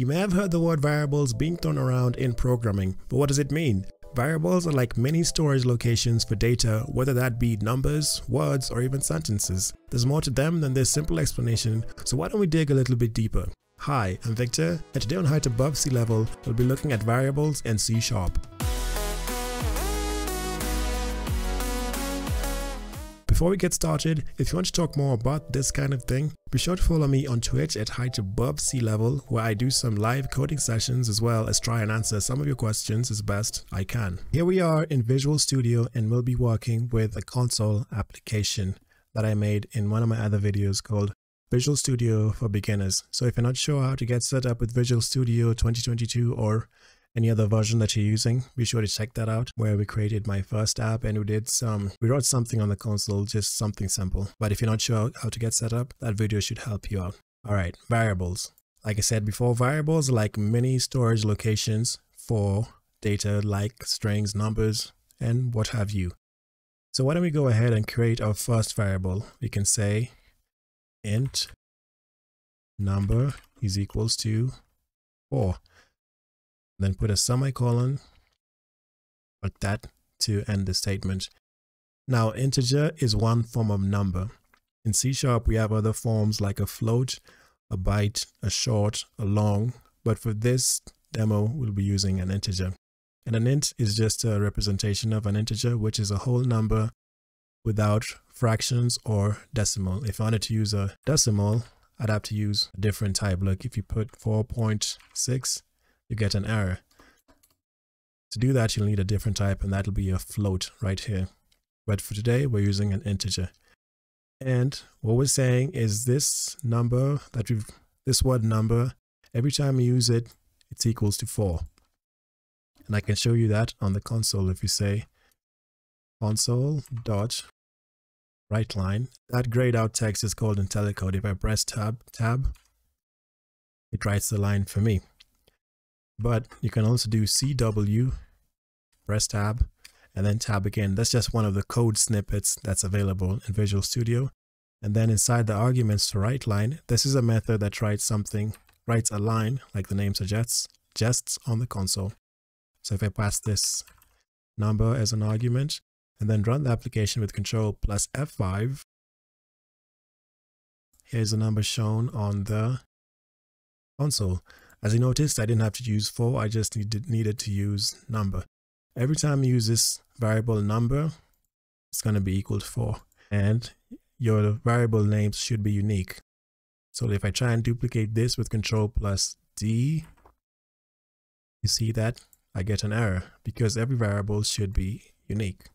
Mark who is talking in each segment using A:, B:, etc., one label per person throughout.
A: You may have heard the word variables being thrown around in programming, but what does it mean? Variables are like many storage locations for data, whether that be numbers, words, or even sentences. There's more to them than this simple explanation, so why don't we dig a little bit deeper? Hi, I'm Victor, and today on Height Above Sea Level, we'll be looking at variables and C Sharp. Before we get started, if you want to talk more about this kind of thing, be sure to follow me on Twitch at Height Above Sea Level, where I do some live coding sessions as well as try and answer some of your questions as best I can. Here we are in Visual Studio and we'll be working with a console application that I made in one of my other videos called Visual Studio for Beginners. So if you're not sure how to get set up with Visual Studio 2022 or any other version that you're using, be sure to check that out where we created my first app and we did some, we wrote something on the console, just something simple. But if you're not sure how to get set up, that video should help you out. All right, variables. Like I said before, variables like mini storage locations for data like strings, numbers, and what have you. So why don't we go ahead and create our first variable? We can say int number is equals to 4 then put a semicolon like that to end the statement. Now integer is one form of number. In C Sharp we have other forms like a float, a byte, a short, a long, but for this demo we'll be using an integer. And an int is just a representation of an integer which is a whole number without fractions or decimal. If I wanted to use a decimal, I'd have to use a different type. Look, if you put 4.6 you get an error. To do that, you'll need a different type and that'll be a float right here. But for today, we're using an integer. And what we're saying is this number that we've, this word number, every time you use it, it's equals to four. And I can show you that on the console if you say console dot write line. That grayed out text is called IntelliCode. If I press tab, tab, it writes the line for me. But you can also do CW, press tab, and then tab again. That's just one of the code snippets that's available in Visual Studio. And then inside the arguments to write line, this is a method that writes something, writes a line, like the name suggests, just on the console. So if I pass this number as an argument, and then run the application with Control plus F5, here's the number shown on the console. As you noticed, I didn't have to use 4, I just needed, needed to use number. Every time you use this variable number, it's going to be equal to 4. And your variable names should be unique. So if I try and duplicate this with control plus D, you see that I get an error because every variable should be unique.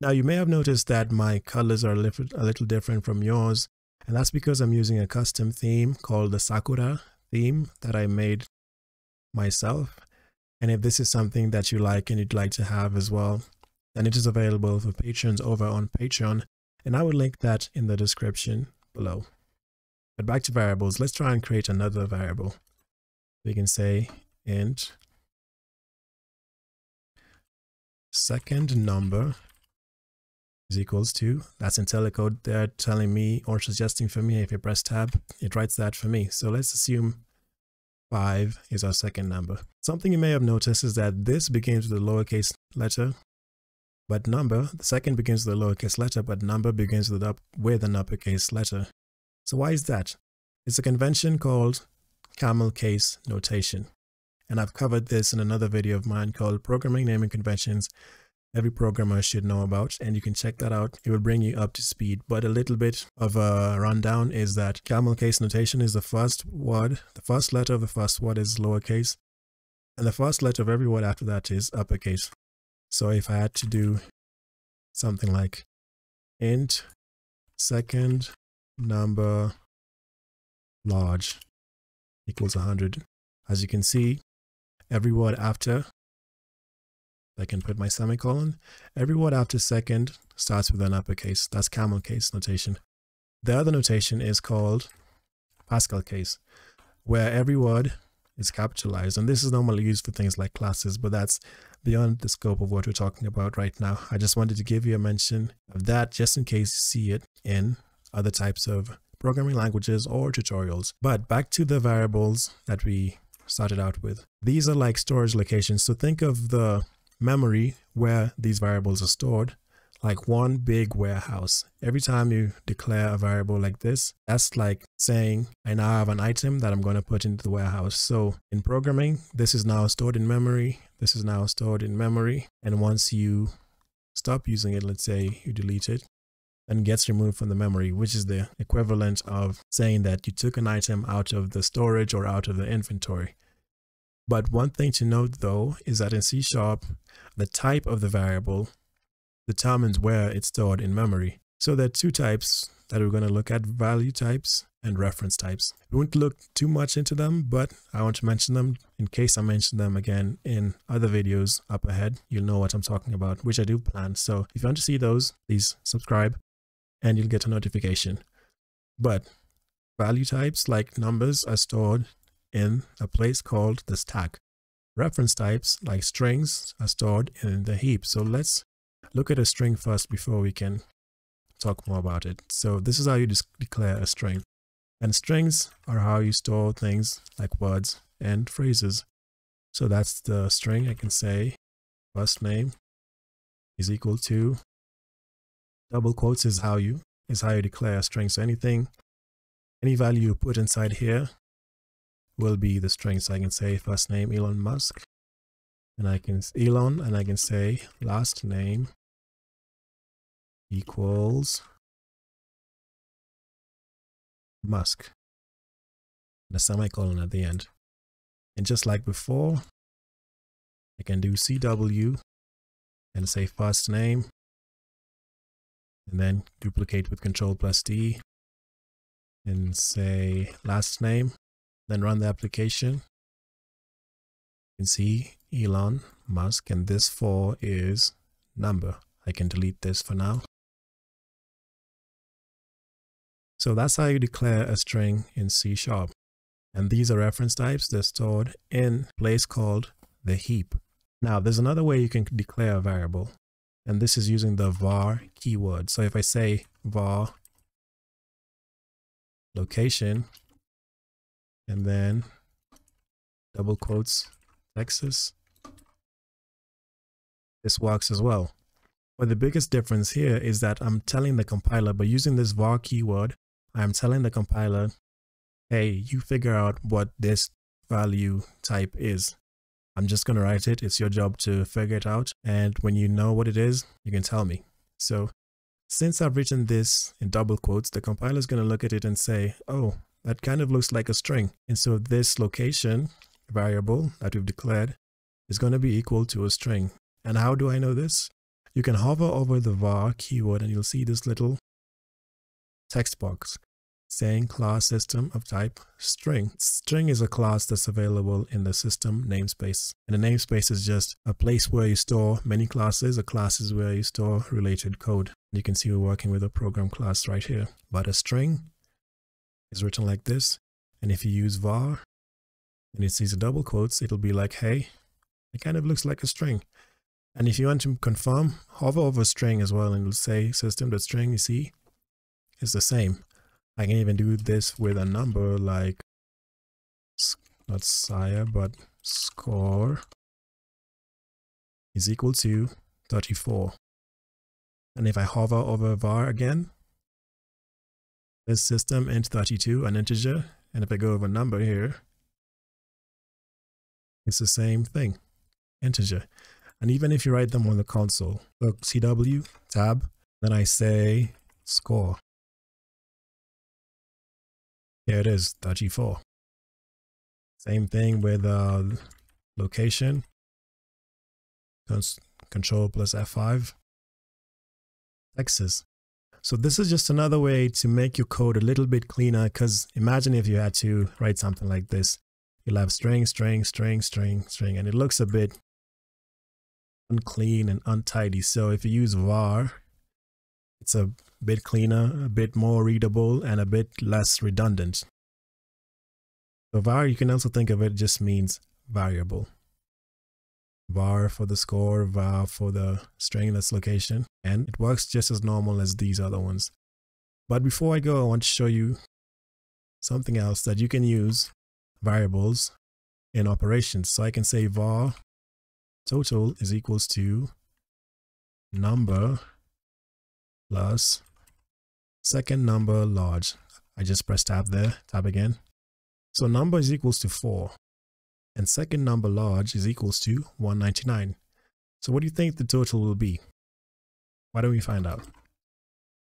A: Now you may have noticed that my colors are a little different from yours and that's because I'm using a custom theme called the Sakura theme that I made myself. And if this is something that you like and you'd like to have as well, then it is available for patrons over on Patreon. And I will link that in the description below. But back to variables, let's try and create another variable. We can say int second number is equals to, that's IntelliCode, they're telling me or suggesting for me if you press tab, it writes that for me. So let's assume 5 is our second number. Something you may have noticed is that this begins with a lowercase letter, but number, the second begins with a lowercase letter, but number begins with, up, with an uppercase letter. So why is that? It's a convention called camel case notation. And I've covered this in another video of mine called Programming Naming Conventions every programmer should know about and you can check that out. It will bring you up to speed. But a little bit of a rundown is that camel case notation is the first word the first letter of the first word is lowercase and the first letter of every word after that is uppercase. So if i had to do something like int second number large equals 100 as you can see every word after I can put my semicolon. Every word after second starts with an uppercase. That's camel case notation. The other notation is called Pascal case, where every word is capitalized. And this is normally used for things like classes, but that's beyond the scope of what we're talking about right now. I just wanted to give you a mention of that just in case you see it in other types of programming languages or tutorials. But back to the variables that we started out with. These are like storage locations. So think of the memory where these variables are stored like one big warehouse. Every time you declare a variable like this, that's like saying, I now have an item that I'm going to put into the warehouse. So in programming, this is now stored in memory. This is now stored in memory. And once you stop using it, let's say you delete it, and gets removed from the memory, which is the equivalent of saying that you took an item out of the storage or out of the inventory. But one thing to note though is that in C Sharp, the type of the variable determines where it's stored in memory. So there are two types that we're going to look at, value types and reference types. We won't look too much into them, but I want to mention them in case I mention them again in other videos up ahead. You'll know what I'm talking about, which I do plan. So if you want to see those, please subscribe and you'll get a notification. But value types like numbers are stored in a place called the stack. Reference types like strings are stored in the heap. So let's look at a string first before we can talk more about it. So this is how you declare a string. And strings are how you store things like words and phrases. So that's the string. I can say first name is equal to double quotes is how you is how you declare a string. So anything, any value you put inside here will be the string. So I can say first name Elon Musk and I can Elon and I can say last name equals Musk and a semicolon at the end. And just like before, I can do CW and say first name and then duplicate with control plus D and say last name, then run the application. You can see Elon Musk and this for is number. I can delete this for now. So that's how you declare a string in C Sharp. And these are reference types. They're stored in a place called the heap. Now, there's another way you can declare a variable, and this is using the var keyword. So if I say var location, and then double quotes Texas, this works as well. But the biggest difference here is that I'm telling the compiler, by using this var keyword, I'm telling the compiler, hey, you figure out what this value type is. I'm just going to write it. It's your job to figure it out. And when you know what it is, you can tell me. So since I've written this in double quotes, the compiler is going to look at it and say, oh, that kind of looks like a string. And so this location variable that we've declared is going to be equal to a string. And how do I know this? You can hover over the var keyword and you'll see this little text box saying class system of type string. String is a class that's available in the system namespace. And the namespace is just a place where you store many classes. A class is where you store related code. You can see we're working with a program class right here. But a string is written like this. And if you use var and it sees double quotes, it'll be like, hey, it kind of looks like a string. And if you want to confirm, hover over string as well and it'll say system.string, you see, is the same. I can even do this with a number like, not sire, but score is equal to 34. And if I hover over var again, this system int 32, an integer. And if I go over number here, it's the same thing, integer. And even if you write them on the console, look, CW, tab, then I say score. Here it is, 34. Same thing with uh, location. Control plus F5. Texas. So this is just another way to make your code a little bit cleaner because imagine if you had to write something like this. You'll have string, string, string, string, string, and it looks a bit unclean and untidy. So if you use var, it's a bit cleaner, a bit more readable, and a bit less redundant. So var, you can also think of it just means variable. Var for the score, var for the string that's location, and it works just as normal as these other ones. But before I go, I want to show you something else that you can use variables in operations. So I can say var total is equals to number plus second number large. I just press tab there, tab again. So number is equals to 4 and second number large is equals to 199. So what do you think the total will be? Why don't we find out?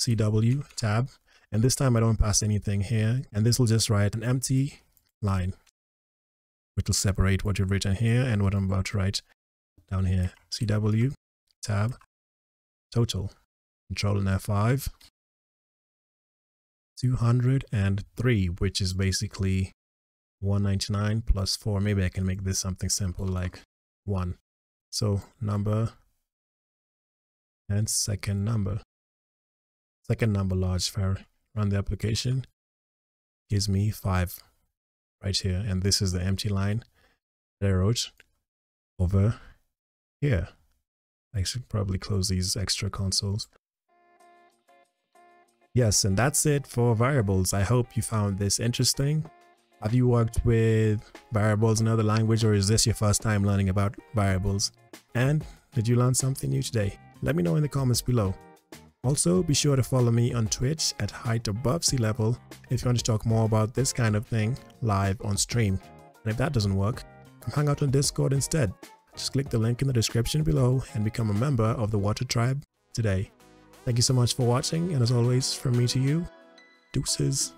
A: CW tab and this time I don't pass anything here and this will just write an empty line which will separate what you've written here and what I'm about to write down here. CW tab total control and F5 203 which is basically 199 plus 4 maybe I can make this something simple like 1 so number and second number. Second number large I run the application. Gives me 5 right here. And this is the empty line that I wrote over here. I should probably close these extra consoles. Yes, and that's it for variables. I hope you found this interesting. Have you worked with variables in other language or is this your first time learning about variables? And did you learn something new today? Let me know in the comments below. Also, be sure to follow me on Twitch at Height Above Sea Level if you want to talk more about this kind of thing live on stream. And if that doesn't work, come hang out on Discord instead. Just click the link in the description below and become a member of the Water Tribe today. Thank you so much for watching, and as always, from me to you, deuces.